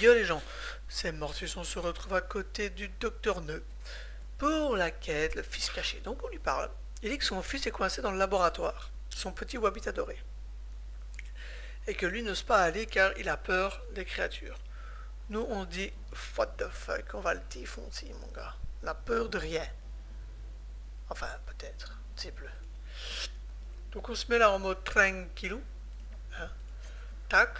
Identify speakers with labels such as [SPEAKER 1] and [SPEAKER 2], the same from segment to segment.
[SPEAKER 1] Yo les gens, c'est Mortus, on se retrouve à côté du docteur Neu pour la quête, le fils caché. Donc on lui parle. Il dit que son fils est coincé dans le laboratoire, son petit Wabbit adoré. Et que lui n'ose pas aller car il a peur des créatures. Nous on dit what the fuck, on va le défoncer mon gars. La peur de rien. Enfin peut-être, c'est bleu. Donc on se met là en mode tranquillou. Hein. Tac.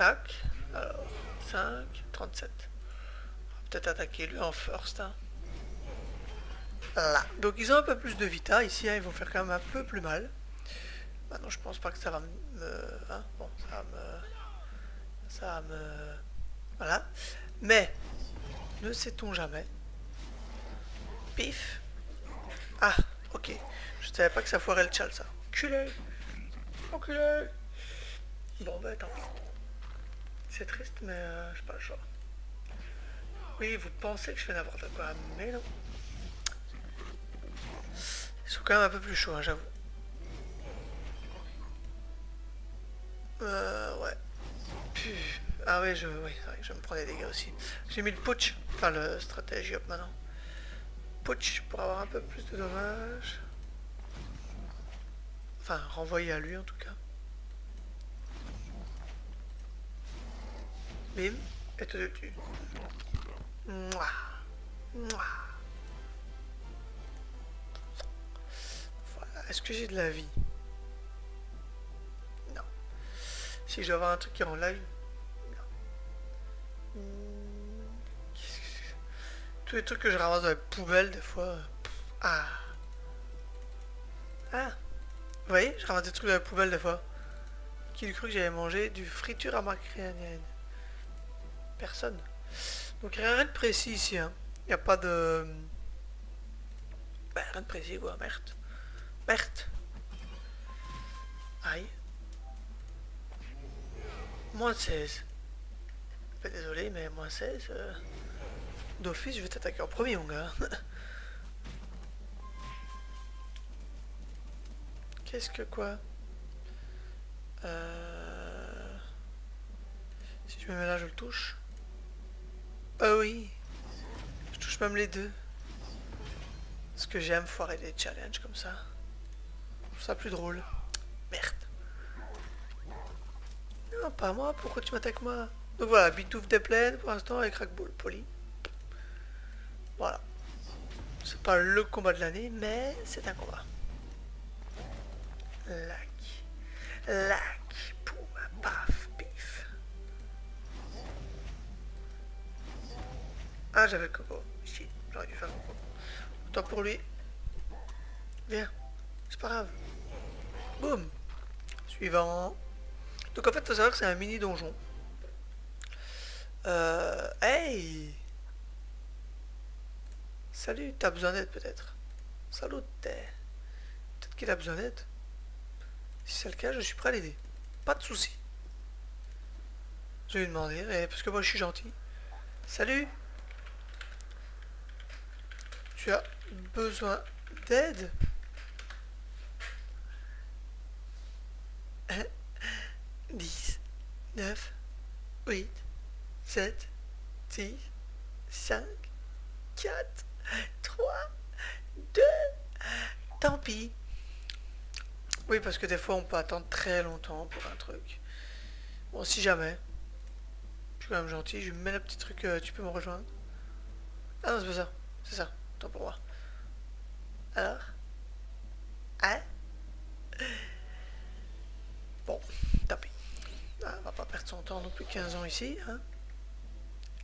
[SPEAKER 1] Alors, 5, 37. On va peut-être attaquer lui en first. Hein. Là. Donc ils ont un peu plus de vita. Ici, hein, ils vont faire quand même un peu plus mal. Maintenant, je pense pas que ça va me... Hein, ça va me... Ça va me... Voilà. Mais, ne sait-on jamais. Pif. Ah, ok. Je savais pas que ça foirait le chal, ça. Culé Enculé Bon, bah, attends. C'est triste, mais euh, je sais pas le choix. Oui, vous pensez que je fais n'importe quoi, mais non. Ils sont quand même un peu plus chauds, hein, j'avoue. Euh, ouais. Ah ouais, je, oui, je me prends des dégâts aussi. J'ai mis le putsch, enfin le stratégie hop maintenant. Putsch pour avoir un peu plus de dommages. Enfin, renvoyer à lui en tout cas. Bim, et te tue. Mouah. Voilà. Est-ce que j'ai de la vie Non. Si je dois avoir un truc qui rend la vie Non. Tous les trucs que je ramasse dans les poubelles des fois. Ah. Ah. Vous voyez, je ramasse des trucs dans les poubelles des fois. Qui cru que j'allais manger du friture à Personne. Donc rien de précis ici. Il hein. n'y a pas de... Ben, rien de précis quoi, merde. Merde. Aïe. Moins 16. désolé, mais moins 16. Euh, d'office, je vais t'attaquer en premier, mon gars. Qu'est-ce que quoi? Euh... Si je me mets là, je le touche. Ah oui. Je touche même les deux. Parce que j'aime foirer des challenges comme ça. Je trouve ça plus drôle. Merde. Non, pas moi. Pourquoi tu m'attaques moi? Donc voilà, bitouf des plaines pour l'instant avec Crackball poli. Voilà. C'est pas le combat de l'année, mais c'est un combat. Lac. Lac. Ah, j'avais le coco. Ici, j'aurais dû faire coco. Autant pour lui. Viens. C'est pas grave. Boum. Suivant. Donc en fait, faut savoir que c'est un mini donjon. Euh, hey Salut, t'as besoin d'aide peut-être? Salut, Peut-être qu'il a besoin d'aide. Si c'est le cas, je suis prêt à l'aider. Pas de souci. Je vais lui demander, parce que moi je suis gentil. Salut tu as besoin d'aide 10, 9, 8, 7, 6, 5, 4, 3, 2, tant pis. Oui, parce que des fois, on peut attendre très longtemps pour un truc. Bon, si jamais. Je suis quand même gentil, je mets le petit truc, euh, tu peux me rejoindre. Ah non, c'est pas ça. C'est ça pour moi. Alors Hein Bon, tant. Ah, on va pas perdre son temps non plus 15 ans ici. Hein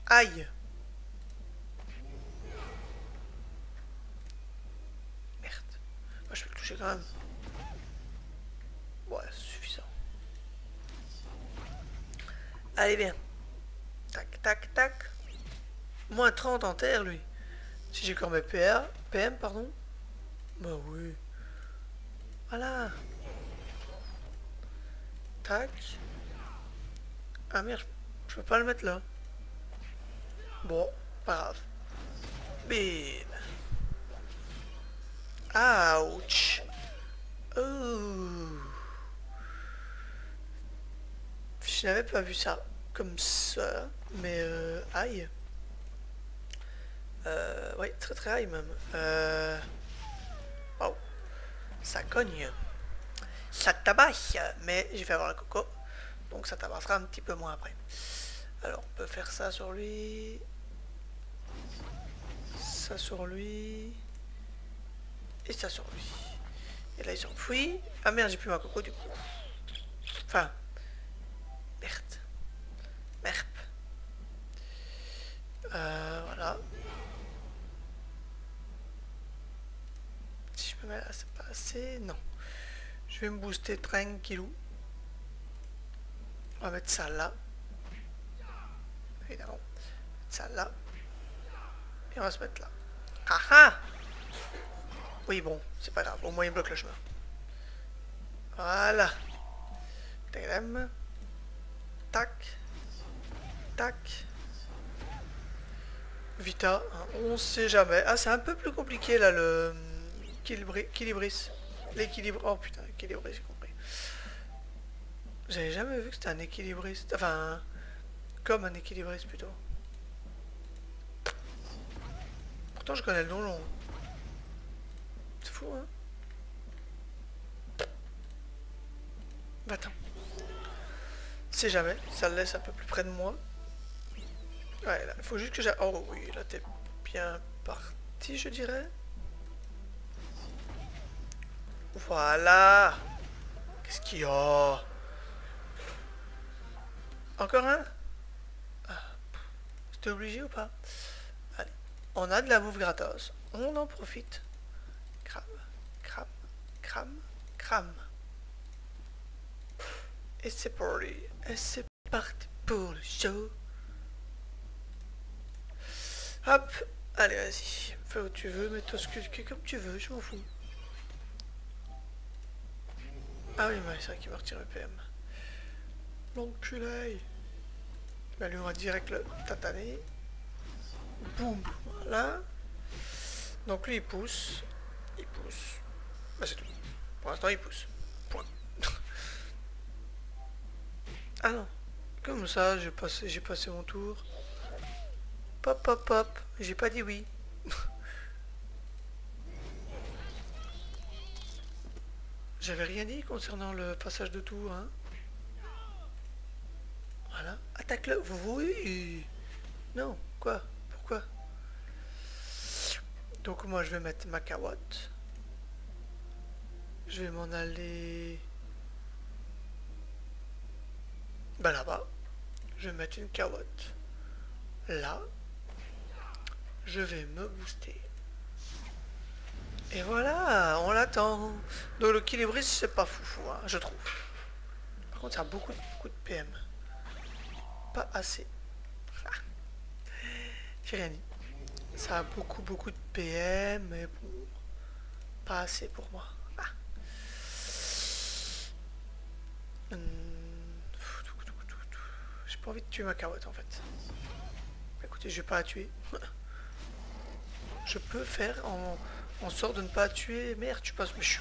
[SPEAKER 1] Aïe Merde. Moi, je vais le toucher quand même. Ouais, c'est suffisant. Allez, bien. Tac, tac, tac. Moins 30 en terre, lui. Si j'ai encore mes PR, PM, pardon? Bah oui. Voilà. Tac. Ah merde, je peux pas le mettre là. Bon, pas grave. Bim. Ouch. Je n'avais pas vu ça comme ça, mais euh, aïe. Euh, oui, très très aïe même. Euh. Ça cogne. Ça tabasse, mais j'ai fait avoir la coco, donc ça tabassera un petit peu moins après. Alors, on peut faire ça sur lui. Ça sur lui. Et ça sur lui. Et là, il s'enfuit. Ah merde, j'ai plus ma coco du coup. Enfin. Merde. Merde. Euh, voilà. Si je me mets là, c'est pas assez. Non. Je vais me booster tranquillou. On va mettre ça là. Évidemment. Ça là. Et on va se mettre là. Ah ah Oui, bon, c'est pas grave. Au moins, il bloque le chemin. Voilà. Tac. Tac. Vita, hein, on sait jamais. Ah, c'est un peu plus compliqué là le équilibris. L'équilibre. Oh putain, équilibris, j'ai compris. J'avais jamais vu que c'était un équilibriste. Enfin, comme un équilibriste plutôt. Pourtant, je connais le donjon. C'est fou, hein Attends. Si jamais, ça le laisse un peu plus près de moi. Ouais, il faut juste que j'ai... Oh oui, là, t'es bien parti, je dirais. Voilà Qu'est-ce qu'il y a? Encore un? Ah, C'était obligé ou pas? Allez, on a de la bouffe gratos. On en profite. Crame, crame, crame, crame. Et c'est lui. Et c'est parti pour le show. Hop, allez vas-y. Fais où tu veux, mets-toi ce que comme tu veux, je m'en fous. Ah oui, c'est vrai qu'il va retirer le PM. L'enculé Bah lui on direct le tataner. Boum, voilà. Donc lui il pousse. Il pousse. Bah c'est tout. Pour l'instant il pousse. Ah non. Comme ça, j'ai passé, passé mon tour. Pop, pop, pop. J'ai pas dit oui. J'avais rien dit concernant le passage de tour, hein. Voilà. Attaque-le. Oui. Non. Quoi? Pourquoi? Donc moi, je vais mettre ma carotte. Je vais m'en aller... Bah là-bas, je vais mettre une carotte. Là, je vais me booster. Et voilà, on l'attend. Donc le équilibriste, c'est pas fou, hein, je trouve. Par contre, ça a beaucoup, beaucoup de PM. Pas assez. Ah. J'ai rien dit. Ça a beaucoup, beaucoup de PM, mais bon, pas assez pour moi. Ah. Hum envie de tuer ma carotte en fait. Écoutez, je vais pas la tuer. je peux faire en, en, sorte de ne pas tuer. Merde, tu passes. Mais je suis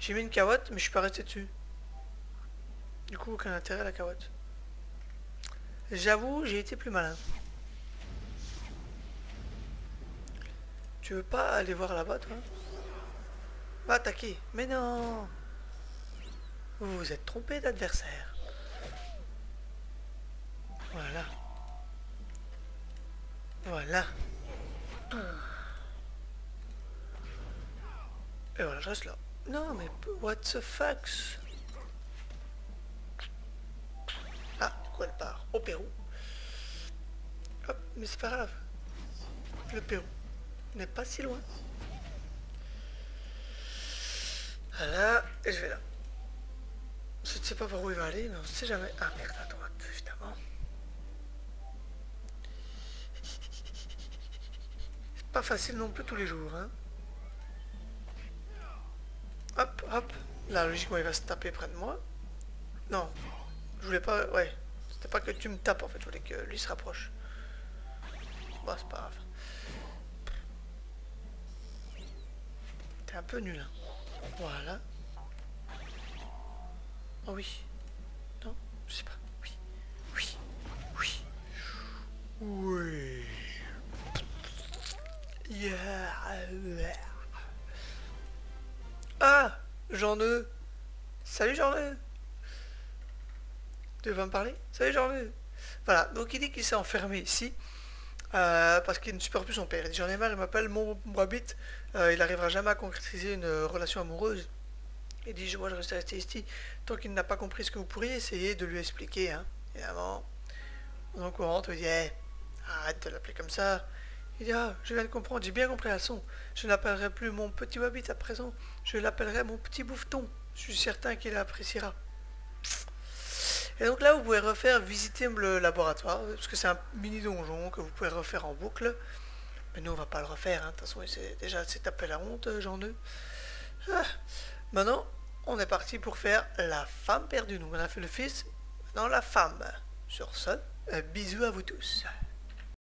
[SPEAKER 1] J'ai mis une carotte, mais je suis pas resté dessus. Du coup, aucun intérêt à la carotte. J'avoue, j'ai été plus malin. Tu veux pas aller voir là-bas, toi? Va attaquer. Mais non Vous vous êtes trompé d'adversaire. Voilà. Voilà. Et voilà, je reste là. Non, mais what the fuck? Ah, quoi elle part Au Pérou. Hop, mais c'est pas grave. Le Pérou n'est pas si loin. Voilà, et je vais là. Je ne sais pas par où il va aller, mais on ne sait jamais. Ah merde, à droite, évidemment. pas facile non plus tous les jours. Hein. Hop, là logiquement il va se taper près de moi. Non, je voulais pas... Ouais, c'était pas que tu me tapes en fait, je voulais que lui se rapproche. Bon, c'est pas grave. T'es un peu nul. Hein. Voilà. Oh oui. Non, je sais pas. Oui. Oui. Oui. Oui. Yeah. Jean-Neu Salut Jean-Neu Tu vas me parler? Salut Jean-Neu Voilà, donc il dit qu'il s'est enfermé ici. Euh, parce qu'il ne supporte plus son père. Il dit j'en ai marre, il m'appelle mon Wabit, euh, il n'arrivera jamais à concrétiser une relation amoureuse. Il dit moi je reste resté ici tant qu'il n'a pas compris ce que vous pourriez essayer de lui expliquer. Hein. Évidemment, donc on rentre, il dit arrête de l'appeler comme ça. Il dit ah je viens de comprendre, j'ai bien compris la leçon. Je n'appellerai plus mon petit Wabit à présent, je l'appellerai mon petit bouffeton. Je suis certain qu'il appréciera. Et donc là, vous pouvez refaire visiter le laboratoire, parce que c'est un mini donjon que vous pouvez refaire en boucle. Mais nous, on va pas le refaire, hein. de toute façon, c'est déjà c'est tapé la honte, j'en ai. Ah. Maintenant, on est parti pour faire la femme perdue. Donc on a fait le fils, maintenant la femme. Sur ce, bisous à vous tous.